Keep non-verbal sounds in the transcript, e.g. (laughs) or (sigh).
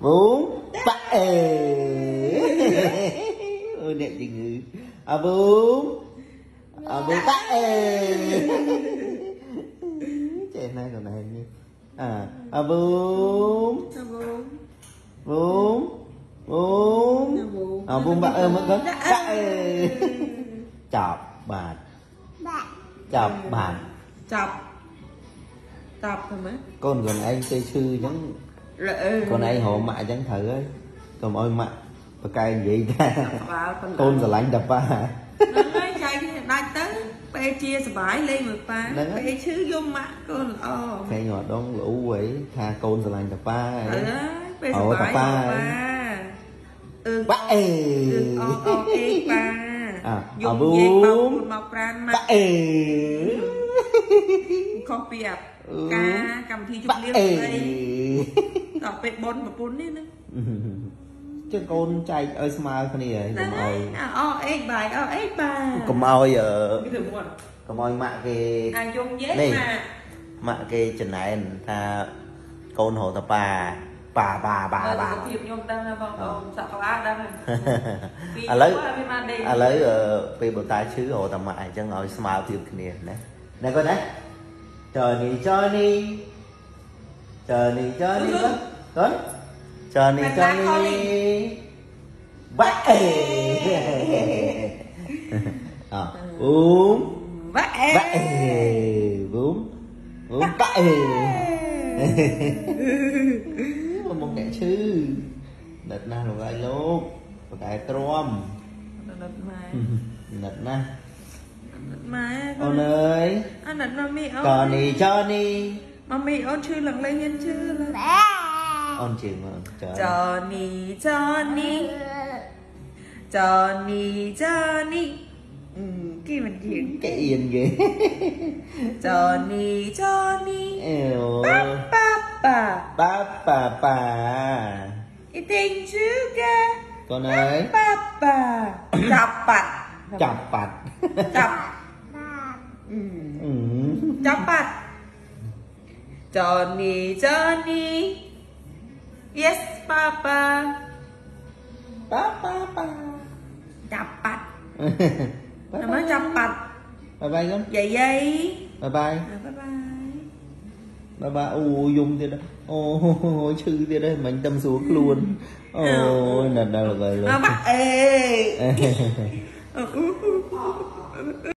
bốn ba. ê. (laughs) Ôi nè chị ngữ à bốn. À bốn ba. Ê. (laughs) Trẻ này còn này như à à bốn. Bốn? Bốn. À bốn ba. Ê mất hết ba. Ê. Chọc bàn. Chọc bàn. Chọc. Chọc thôi mấy con còn anh tê sư ខ្លួនឯងរមាក់អញ្ចឹងត្រូវហើយកុំឲ្យម៉ាក់បកែនិយាយថាកូនស្រឡាញ់តាប៉ាហ្នឹងហើយចែកដាច់ទៅពេលជាសុបាយលេងមួយប៉ាពេលឈឺយកម៉ាក់កូនល្អពេលញ៉ាំដងលូអីថាកូនស្រឡាញ់តាប៉ាអីពេលសុបាយប៉ាអឺប៉ាអេអអអេប៉ាយកយេបោកមកប្រានម៉ាក់អេខុសពីអាការកម្មវិធីជប់លៀងអី ពេលបនប្រពន្ធនេះណាចឹងកូនចែកឲ្យស្មើគ្នាកុំឲ្យអអេបាយអអេបាយកុំឲ្យកុំឲ្យម៉ាក់គេអាយងយេម៉ាក់ម៉ាក់គេចំណែនថាកូនហៅតាប៉ាប៉ាប៉ាប៉ាប៉ាភាពខ្ញុំដឹងណាបងប្អូនសក្លាដឹងឥឡូវឥឡូវពេលបតាឈឺហៅតាម៉ាក់អញ្ចឹងឲ្យស្មើភាពគ្នាណាណាគាត់ណា Johnny Johnny Johnny Johnny Tuấn Chờ nì cho nì Vãi Uống Vãi Uống Uống vãi Mà mong nhẹ chứ Đợt nào là gai lô Gai trom Đợt mai. (laughs) Đợt na. Đợt Ôn ơi. con đợt mami ôn Còn đi cho đi Mami ôn chưa lần lên nhân chư lần 언제면 Johnny Johnny. Johnny Johnny. Ừ, khi mình diễn cái yên ghê. (laughs) Johnny Johnny. Ba ba ba ba ba ba eating sugar con ơi. ba ba (coughs) chọc bạch chọc bạch (laughs) chọc. Ừ. Ừ. Chọc bạch Johnny Johnny. Yes, Papa. Papa, Papa. Dapat. Nama dapat. Bye bye con. Vậy vậy. À, bye bye. Bye bye. Bye bye. Oh dùng thiệt đó. Oh chữ thiệt đó. Mình tâm xuống luôn. Oh (laughs) nè, nè là vậy luôn. Bắt ê. (laughs) (laughs)